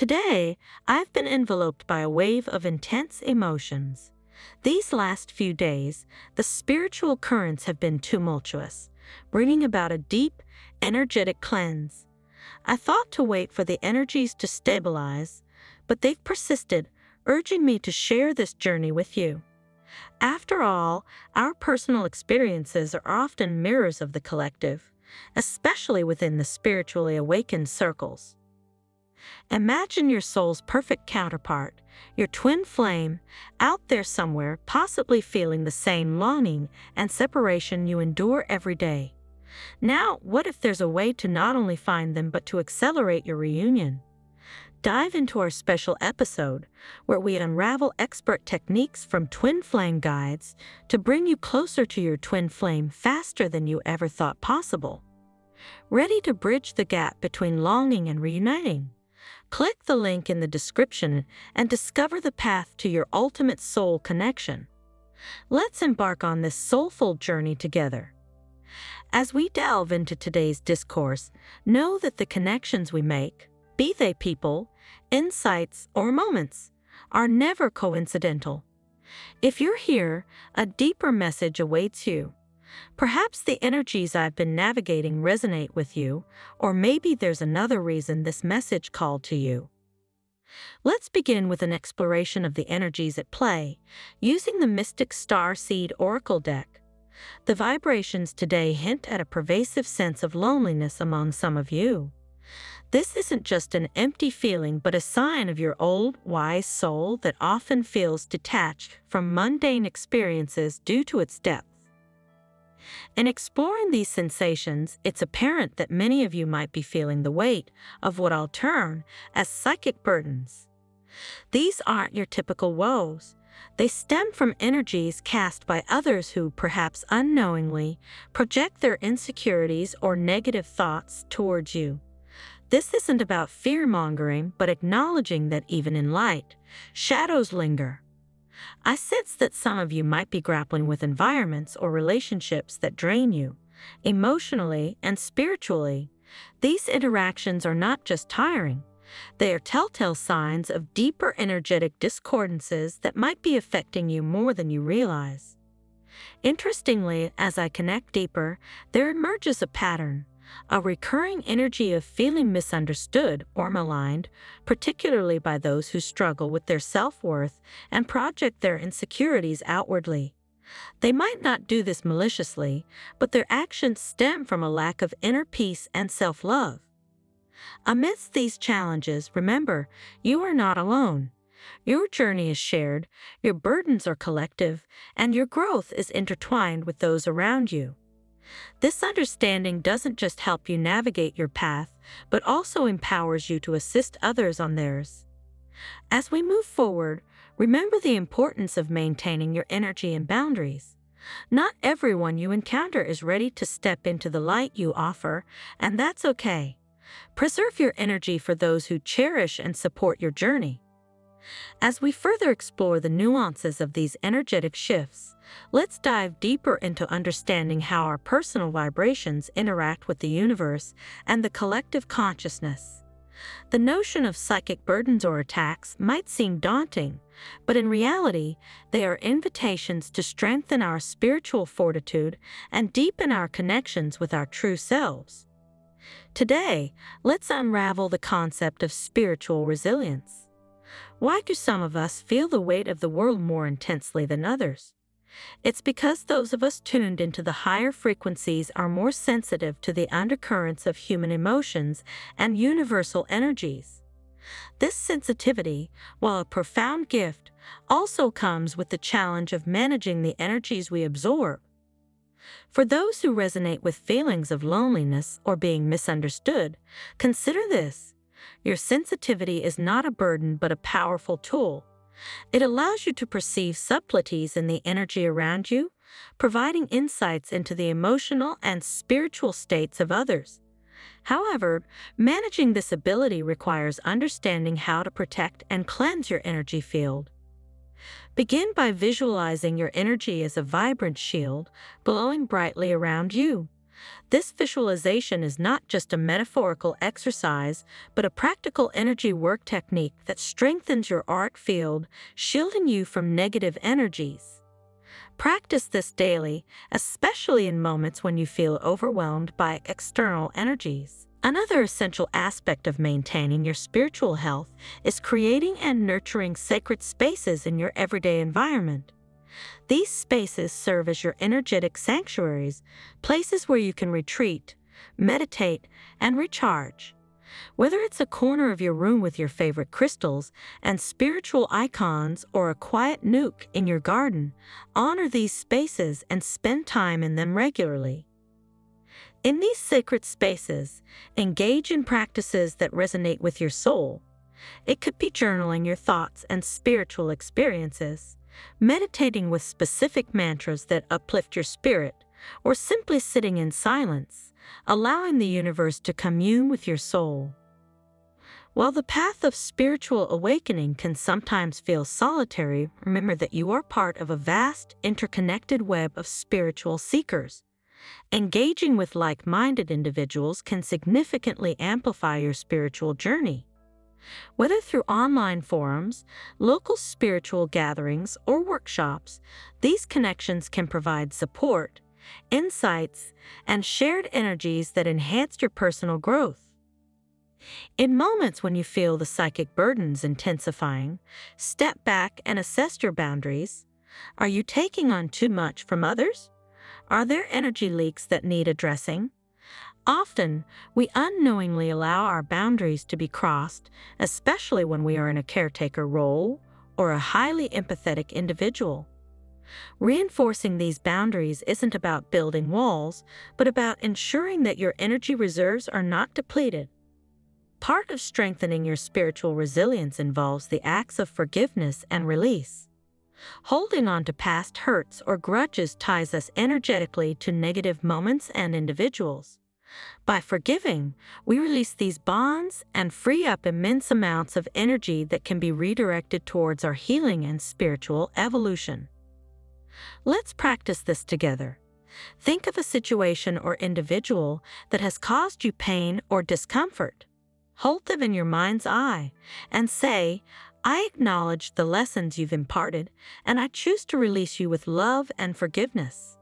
Today, I've been enveloped by a wave of intense emotions. These last few days, the spiritual currents have been tumultuous, bringing about a deep, energetic cleanse. I thought to wait for the energies to stabilize, but they've persisted, urging me to share this journey with you. After all, our personal experiences are often mirrors of the collective, especially within the spiritually awakened circles. Imagine your soul's perfect counterpart, your twin flame, out there somewhere, possibly feeling the same longing and separation you endure every day. Now, what if there's a way to not only find them but to accelerate your reunion? Dive into our special episode where we unravel expert techniques from twin flame guides to bring you closer to your twin flame faster than you ever thought possible. Ready to bridge the gap between longing and reuniting? Click the link in the description and discover the path to your ultimate soul connection. Let's embark on this soulful journey together. As we delve into today's discourse, know that the connections we make, be they people, insights, or moments, are never coincidental. If you're here, a deeper message awaits you. Perhaps the energies I've been navigating resonate with you, or maybe there's another reason this message called to you. Let's begin with an exploration of the energies at play, using the Mystic Star Seed Oracle deck. The vibrations today hint at a pervasive sense of loneliness among some of you. This isn't just an empty feeling, but a sign of your old, wise soul that often feels detached from mundane experiences due to its depth. In exploring these sensations, it's apparent that many of you might be feeling the weight of what I'll term as psychic burdens. These aren't your typical woes. They stem from energies cast by others who, perhaps unknowingly, project their insecurities or negative thoughts towards you. This isn't about fear mongering, but acknowledging that even in light, shadows linger. I sense that some of you might be grappling with environments or relationships that drain you, emotionally and spiritually. These interactions are not just tiring, they are telltale signs of deeper energetic discordances that might be affecting you more than you realize. Interestingly, as I connect deeper, there emerges a pattern a recurring energy of feeling misunderstood or maligned, particularly by those who struggle with their self worth and project their insecurities outwardly. They might not do this maliciously, but their actions stem from a lack of inner peace and self love. Amidst these challenges, remember, you are not alone. Your journey is shared, your burdens are collective, and your growth is intertwined with those around you. This understanding doesn't just help you navigate your path, but also empowers you to assist others on theirs. As we move forward, remember the importance of maintaining your energy and boundaries. Not everyone you encounter is ready to step into the light you offer, and that's okay. Preserve your energy for those who cherish and support your journey. As we further explore the nuances of these energetic shifts, let's dive deeper into understanding how our personal vibrations interact with the universe and the collective consciousness. The notion of psychic burdens or attacks might seem daunting, but in reality, they are invitations to strengthen our spiritual fortitude and deepen our connections with our true selves. Today, let's unravel the concept of spiritual resilience. Why do some of us feel the weight of the world more intensely than others? It's because those of us tuned into the higher frequencies are more sensitive to the undercurrents of human emotions and universal energies. This sensitivity, while a profound gift, also comes with the challenge of managing the energies we absorb. For those who resonate with feelings of loneliness or being misunderstood, consider this your sensitivity is not a burden but a powerful tool. It allows you to perceive subtleties in the energy around you, providing insights into the emotional and spiritual states of others. However, managing this ability requires understanding how to protect and cleanse your energy field. Begin by visualizing your energy as a vibrant shield glowing brightly around you. This visualization is not just a metaphorical exercise, but a practical energy work technique that strengthens your auric field, shielding you from negative energies. Practice this daily, especially in moments when you feel overwhelmed by external energies. Another essential aspect of maintaining your spiritual health is creating and nurturing sacred spaces in your everyday environment. These spaces serve as your energetic sanctuaries, places where you can retreat, meditate, and recharge. Whether it's a corner of your room with your favorite crystals and spiritual icons or a quiet nook in your garden, honor these spaces and spend time in them regularly. In these sacred spaces, engage in practices that resonate with your soul. It could be journaling your thoughts and spiritual experiences, meditating with specific mantras that uplift your spirit, or simply sitting in silence, allowing the universe to commune with your soul. While the path of spiritual awakening can sometimes feel solitary, remember that you are part of a vast, interconnected web of spiritual seekers Engaging with like minded individuals can significantly amplify your spiritual journey. Whether through online forums, local spiritual gatherings, or workshops, these connections can provide support, insights, and shared energies that enhance your personal growth. In moments when you feel the psychic burdens intensifying, step back and assess your boundaries. Are you taking on too much from others? Are there energy leaks that need addressing? Often, we unknowingly allow our boundaries to be crossed, especially when we are in a caretaker role or a highly empathetic individual. Reinforcing these boundaries isn't about building walls, but about ensuring that your energy reserves are not depleted. Part of strengthening your spiritual resilience involves the acts of forgiveness and release. Holding on to past hurts or grudges ties us energetically to negative moments and individuals. By forgiving, we release these bonds and free up immense amounts of energy that can be redirected towards our healing and spiritual evolution. Let's practice this together. Think of a situation or individual that has caused you pain or discomfort. Hold them in your mind's eye and say, I acknowledge the lessons you've imparted, and I choose to release you with love and forgiveness.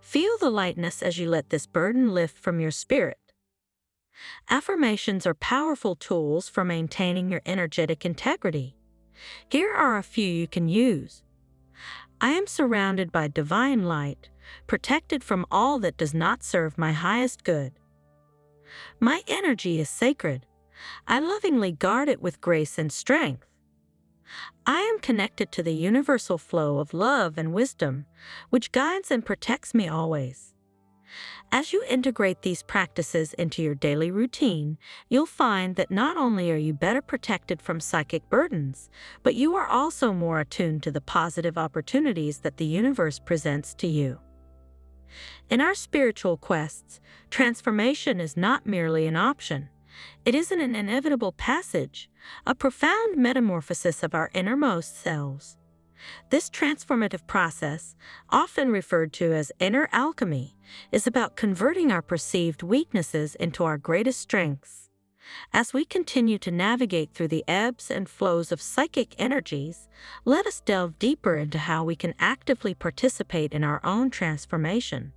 Feel the lightness as you let this burden lift from your spirit. Affirmations are powerful tools for maintaining your energetic integrity. Here are a few you can use. I am surrounded by divine light, protected from all that does not serve my highest good. My energy is sacred. I lovingly guard it with grace and strength. I am connected to the universal flow of love and wisdom, which guides and protects me always. As you integrate these practices into your daily routine, you'll find that not only are you better protected from psychic burdens, but you are also more attuned to the positive opportunities that the universe presents to you. In our spiritual quests, transformation is not merely an option, it is an inevitable passage, a profound metamorphosis of our innermost selves. This transformative process, often referred to as inner alchemy, is about converting our perceived weaknesses into our greatest strengths. As we continue to navigate through the ebbs and flows of psychic energies, let us delve deeper into how we can actively participate in our own transformation.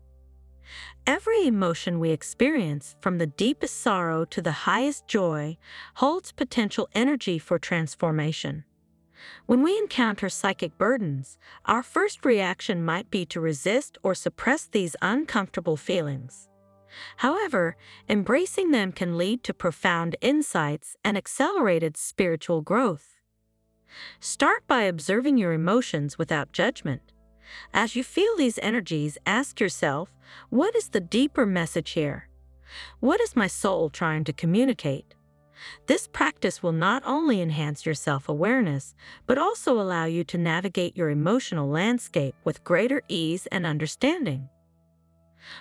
Every emotion we experience, from the deepest sorrow to the highest joy, holds potential energy for transformation. When we encounter psychic burdens, our first reaction might be to resist or suppress these uncomfortable feelings. However, embracing them can lead to profound insights and accelerated spiritual growth. Start by observing your emotions without judgment. As you feel these energies, ask yourself, what is the deeper message here? What is my soul trying to communicate? This practice will not only enhance your self awareness, but also allow you to navigate your emotional landscape with greater ease and understanding.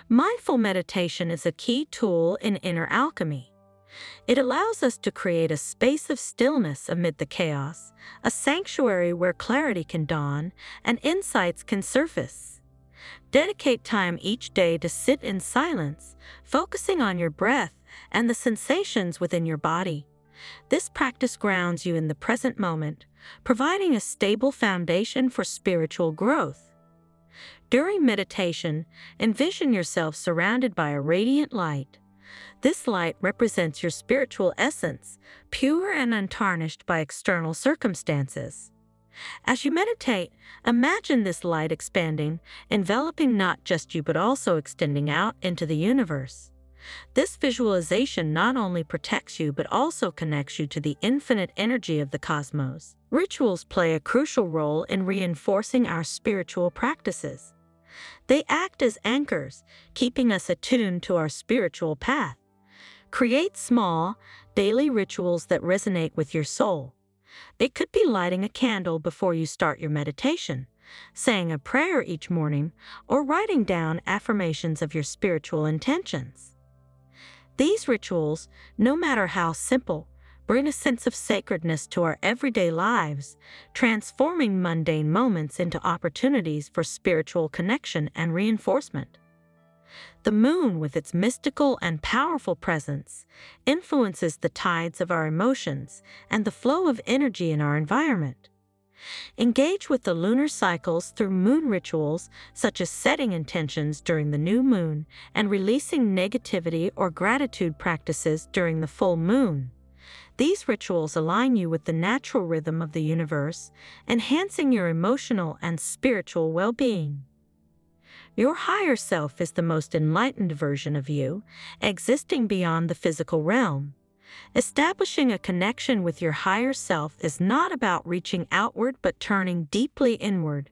Mindful meditation is a key tool in inner alchemy. It allows us to create a space of stillness amid the chaos, a sanctuary where clarity can dawn and insights can surface. Dedicate time each day to sit in silence, focusing on your breath and the sensations within your body. This practice grounds you in the present moment, providing a stable foundation for spiritual growth. During meditation, envision yourself surrounded by a radiant light. This light represents your spiritual essence, pure and untarnished by external circumstances. As you meditate, imagine this light expanding, enveloping not just you but also extending out into the universe. This visualization not only protects you but also connects you to the infinite energy of the cosmos. Rituals play a crucial role in reinforcing our spiritual practices. They act as anchors, keeping us attuned to our spiritual path. Create small, daily rituals that resonate with your soul. It could be lighting a candle before you start your meditation, saying a prayer each morning, or writing down affirmations of your spiritual intentions. These rituals, no matter how simple, bring a sense of sacredness to our everyday lives, transforming mundane moments into opportunities for spiritual connection and reinforcement. The moon, with its mystical and powerful presence, influences the tides of our emotions and the flow of energy in our environment. Engage with the lunar cycles through moon rituals such as setting intentions during the new moon and releasing negativity or gratitude practices during the full moon. These rituals align you with the natural rhythm of the universe, enhancing your emotional and spiritual well being. Your higher self is the most enlightened version of you, existing beyond the physical realm. Establishing a connection with your higher self is not about reaching outward but turning deeply inward.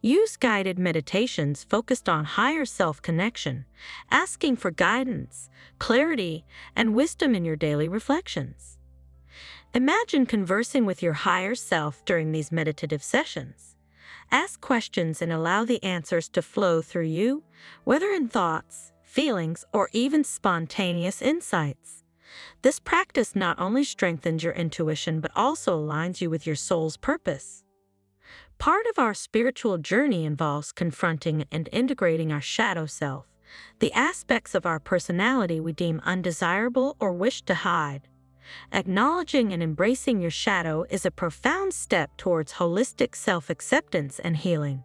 Use guided meditations focused on higher self connection, asking for guidance, clarity, and wisdom in your daily reflections. Imagine conversing with your higher self during these meditative sessions. Ask questions and allow the answers to flow through you, whether in thoughts, feelings, or even spontaneous insights. This practice not only strengthens your intuition but also aligns you with your soul's purpose. Part of our spiritual journey involves confronting and integrating our shadow self, the aspects of our personality we deem undesirable or wish to hide. Acknowledging and embracing your shadow is a profound step towards holistic self acceptance and healing.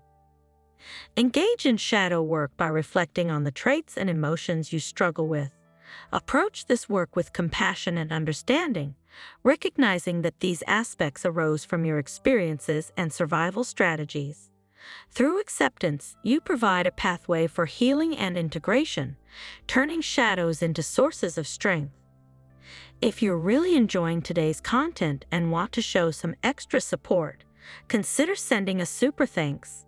Engage in shadow work by reflecting on the traits and emotions you struggle with. Approach this work with compassion and understanding, recognizing that these aspects arose from your experiences and survival strategies. Through acceptance, you provide a pathway for healing and integration, turning shadows into sources of strength. If you're really enjoying today's content and want to show some extra support, consider sending a super thanks,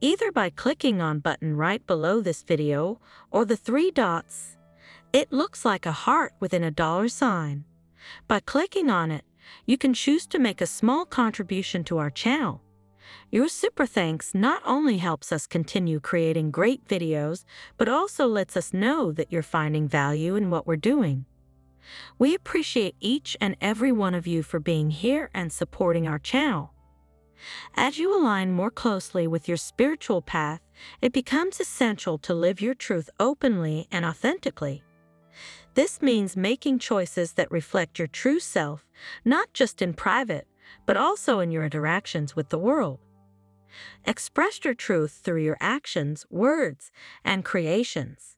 either by clicking on button right below this video or the three dots. It looks like a heart within a dollar sign. By clicking on it, you can choose to make a small contribution to our channel. Your super thanks not only helps us continue creating great videos, but also lets us know that you're finding value in what we're doing. We appreciate each and every one of you for being here and supporting our channel. As you align more closely with your spiritual path, it becomes essential to live your truth openly and authentically. This means making choices that reflect your true self, not just in private, but also in your interactions with the world. Express your truth through your actions, words, and creations.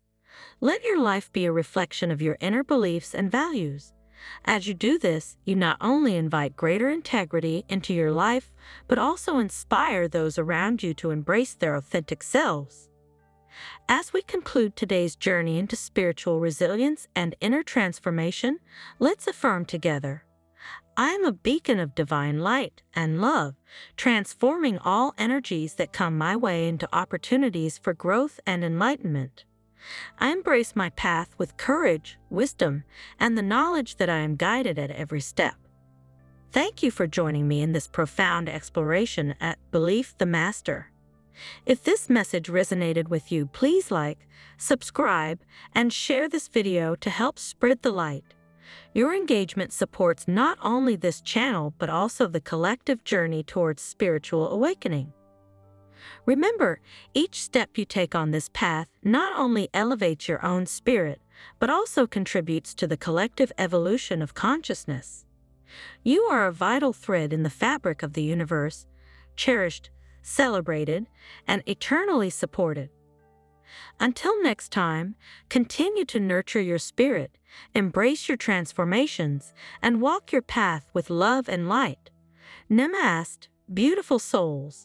Let your life be a reflection of your inner beliefs and values. As you do this, you not only invite greater integrity into your life, but also inspire those around you to embrace their authentic selves. As we conclude today's journey into spiritual resilience and inner transformation, let's affirm together. I am a beacon of divine light and love, transforming all energies that come my way into opportunities for growth and enlightenment. I embrace my path with courage, wisdom, and the knowledge that I am guided at every step. Thank you for joining me in this profound exploration at Belief the Master. If this message resonated with you, please like, subscribe, and share this video to help spread the light. Your engagement supports not only this channel but also the collective journey towards spiritual awakening. Remember, each step you take on this path not only elevates your own spirit, but also contributes to the collective evolution of consciousness. You are a vital thread in the fabric of the universe, cherished, celebrated, and eternally supported. Until next time, continue to nurture your spirit, embrace your transformations, and walk your path with love and light. Namaste, beautiful souls.